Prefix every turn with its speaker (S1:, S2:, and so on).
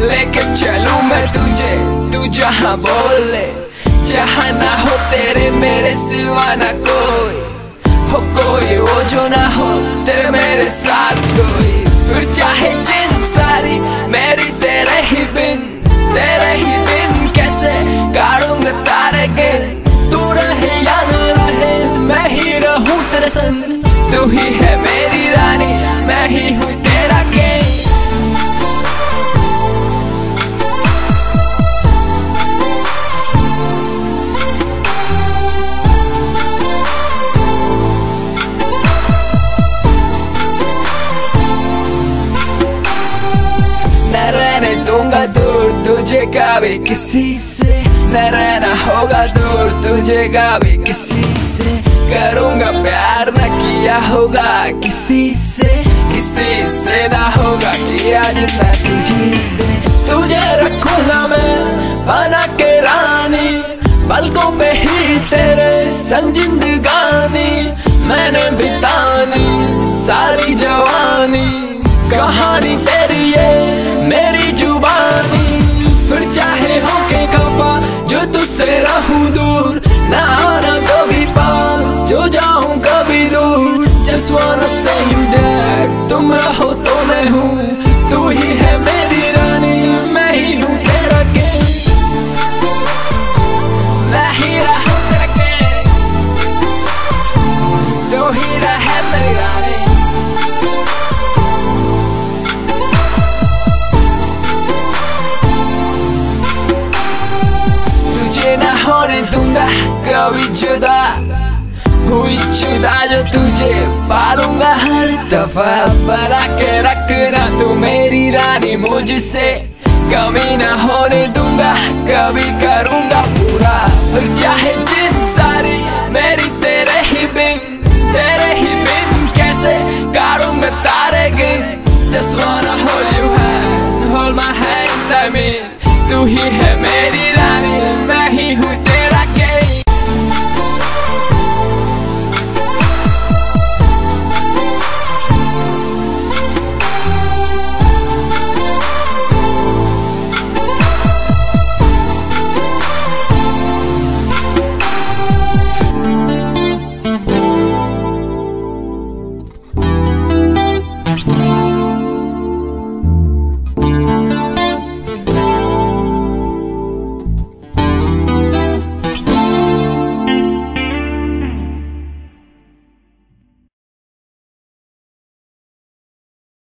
S1: लेके चलू मैं तुझे, तू जहाँ बोले। जहाँ ना हो तेरे मेरे सिवा ना कोई। हो कोई, वो जो ना हो तेरे मेरे साथ कोई। फिर चाहे जिन सारी मेरी तेरे ही बिन, तेरे ही बिन कैसे गाड़ूँगा तारे के तू रहे या ना रहे, मैं ही रहूँ तेरे संग। तू ही है रहने दूँगा दूर तुझे कभी किसी से न रहना होगा दूर तुझे कभी किसी से। करूँगा प्यार न किया होगा, किसी से किसी से ना होगा किया जितना तुझे से। तुझे रखूँगा मैं बना के रानी, पलकों पे ही तेरे संग जिंदगानी मैंने बितानी सारी जवानी, कहानी तेरी तुझसे रहूँ दूर ना आना कभी पास जो जाऊँ कभी दूर Just दूँगा कभी जुदा। हुई जुदा जो तुझे पारूँगा। हर दफ़ा बना के रखना तू मेरी रानी मुझसे। कमी ना होने दूँगा, कभी करूँगा पूरा। फिर चाहे जिन सारी मेरी तेरे ही बिन, तेरे ही बिन कैसे कारूँगा तारे गिन। Just wanna hold तू ही है मेरी